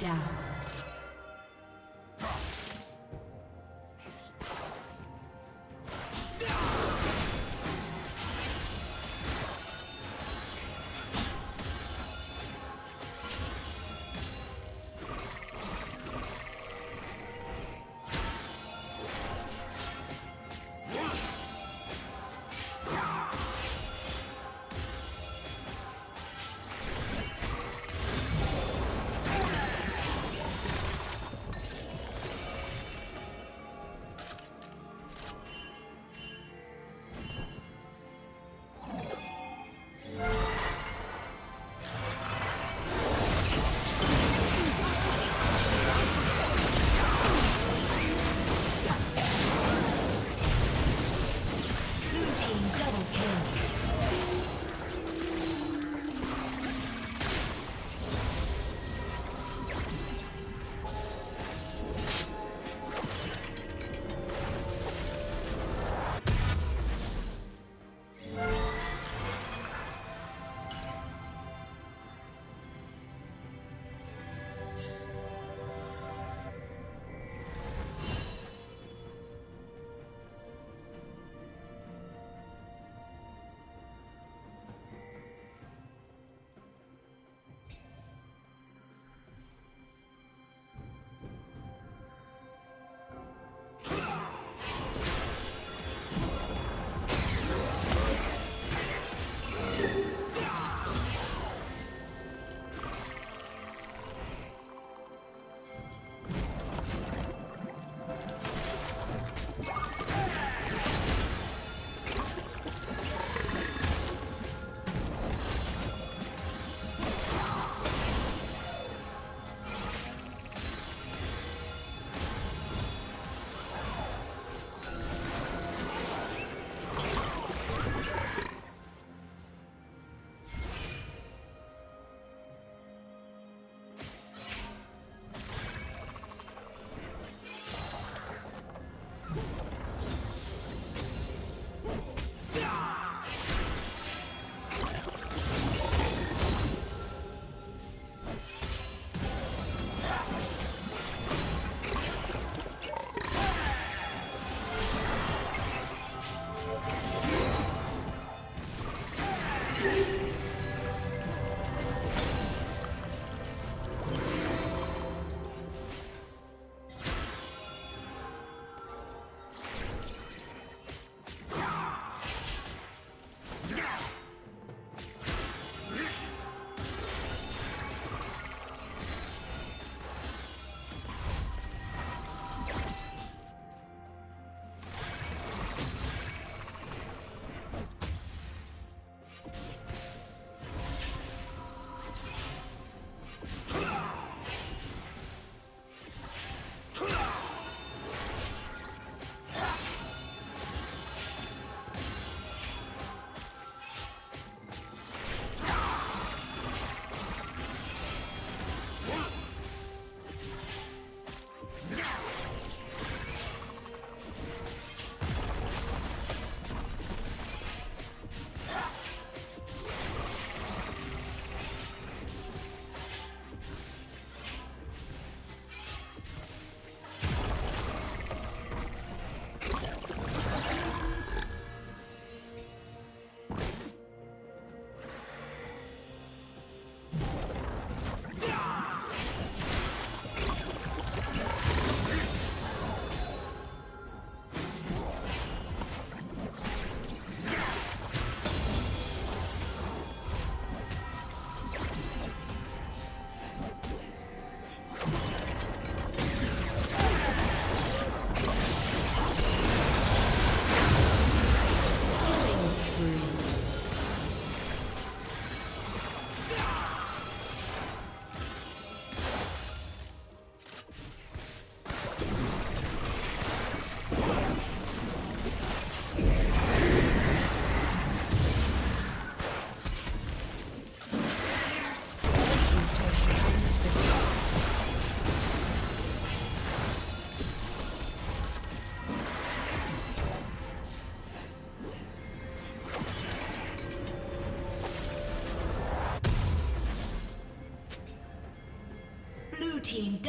down.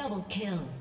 Double kill.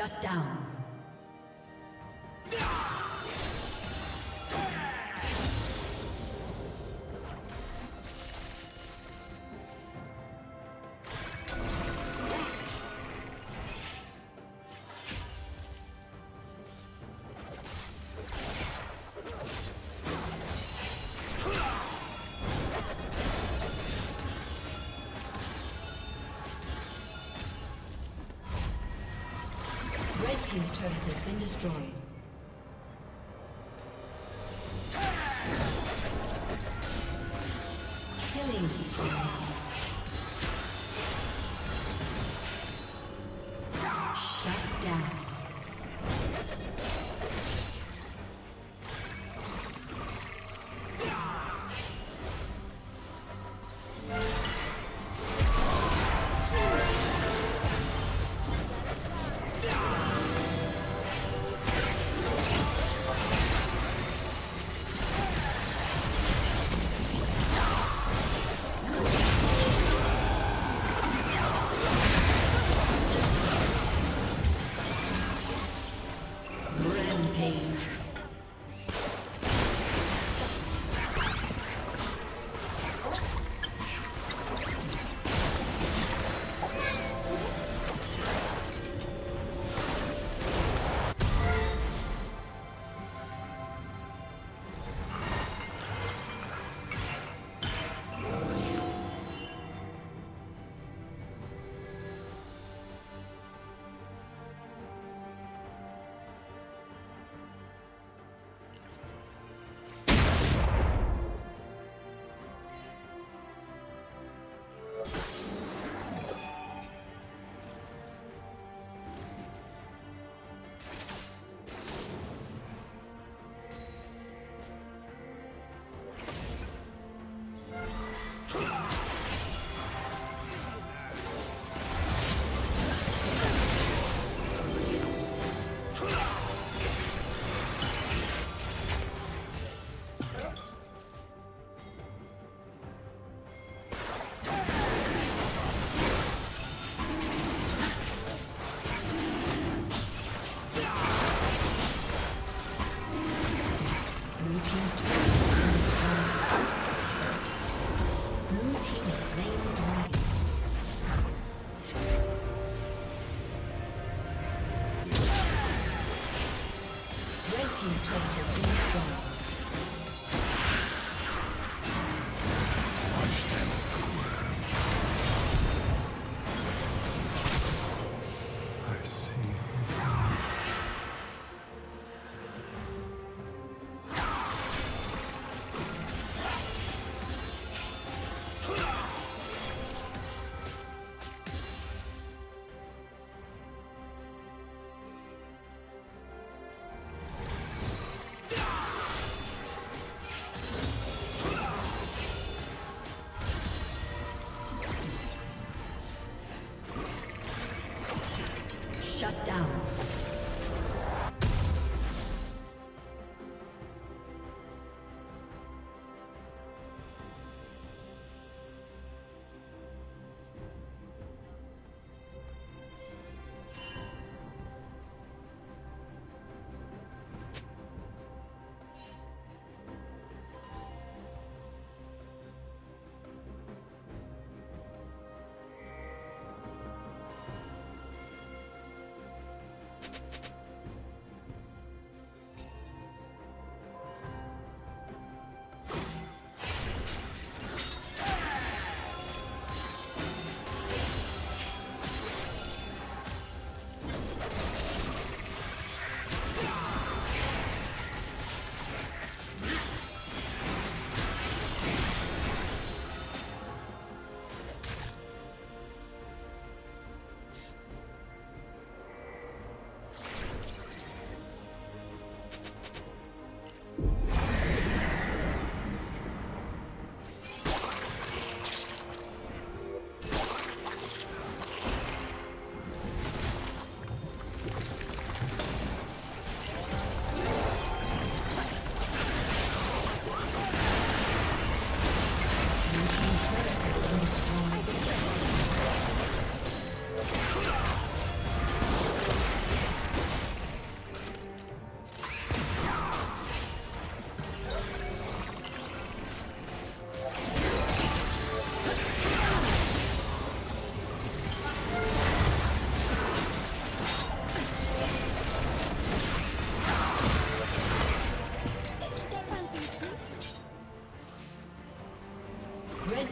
Shut down. Destroyed.